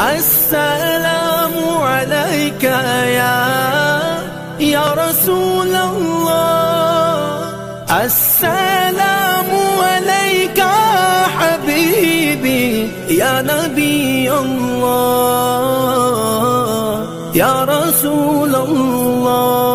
السلام عليك يا يا رسول الله. السلام عليك حبيبي يا نبي الله. يا رسول الله.